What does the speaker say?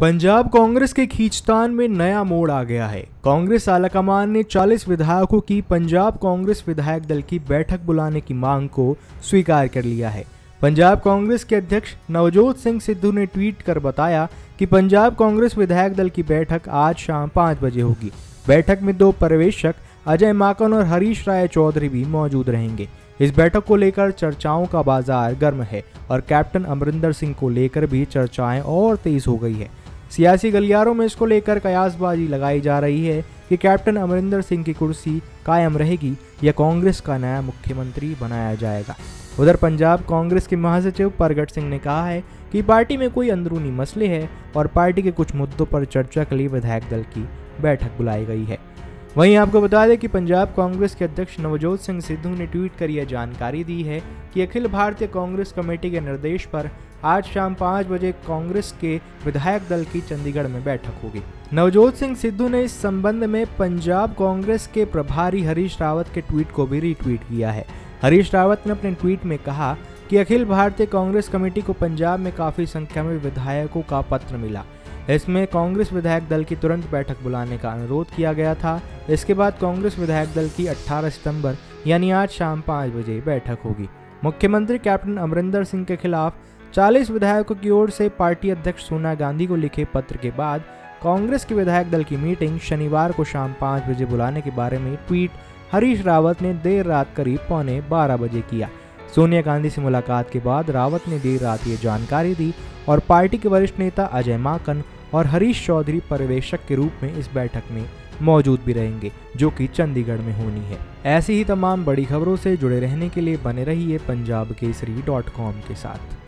पंजाब कांग्रेस के खींचतान में नया मोड़ आ गया है। कांग्रेस आलाकमान ने 40 विधायकों की पंजाब कांग्रेस विधायक दल की बैठक बुलाने की मांग को स्वीकार कर लिया है। पंजाब कांग्रेस के अध्यक्ष नवजोत सिंह सिद्धू ने ट्वीट कर बताया कि पंजाब कांग्रेस विधायक दल की बैठक आज शाम पाँच बजे होगी। बैठक में दो पर्यवेक्षक, अजय माकन और हरीश राय चौधरी भी मौजूद रहेंगे। इस बैठक को लेकर चर्चाओं का बाज़ार गर्म है और कैप्टन अमरिंदर सिंह को लेकर भी चर्चाएँ और तेज हो गई है। सियासी गलियारों में इसको लेकर कयासबाजी लगाई जा रही है कि कैप्टन अमरिंदर सिंह की कुर्सी कायम रहेगी या कांग्रेस का नया मुख्यमंत्री बनाया जाएगा। उधर पंजाब कांग्रेस के महासचिव प्रगट सिंह ने कहा है कि पार्टी में कोई अंदरूनी मसले हैं और पार्टी के कुछ मुद्दों पर चर्चा के लिए विधायक दल की बैठक बुलाई गई है। वहीं आपको बता दें कि पंजाब कांग्रेस के अध्यक्ष नवजोत सिंह सिद्धू ने ट्वीट कर यह जानकारी दी है कि अखिल भारतीय कांग्रेस कमेटी के निर्देश पर आज शाम पाँच बजे कांग्रेस के विधायक दल की चंडीगढ़ में बैठक होगी। नवजोत सिंह सिद्धू ने इस संबंध में पंजाब कांग्रेस के प्रभारी हरीश रावत के ट्वीट को भी रीट्वीट किया है। हरीश रावत ने अपने ट्वीट में कहा कि अखिल भारतीय कांग्रेस कमेटी को पंजाब में काफ़ी संख्या में विधायकों का पत्र मिला। इसमें कांग्रेस विधायक दल की तुरंत बैठक बुलाने का अनुरोध किया गया था। इसके बाद कांग्रेस विधायक दल की 18 सितंबर, यानी आज शाम पाँच बजे बैठक होगी। मुख्यमंत्री कैप्टन अमरिंदर सिंह के खिलाफ 40 विधायकों की ओर से पार्टी अध्यक्ष सोनिया गांधी को लिखे पत्र के बाद कांग्रेस के विधायक दल की मीटिंग शनिवार को शाम पाँच बजे बुलाने के बारे में ट्वीट हरीश रावत ने देर रात करीब पौने बारह बजे किया। सोनिया गांधी से मुलाकात के बाद रावत ने देर रात ये जानकारी दी और पार्टी के वरिष्ठ नेता अजय माकन और हरीश चौधरी पर्यवेक्षक के रूप में इस बैठक में मौजूद भी रहेंगे, जो कि चंडीगढ़ में होनी है। ऐसी ही तमाम बड़ी खबरों से जुड़े रहने के लिए बने रहिए पंजाब केसरी डॉट कॉम के साथ।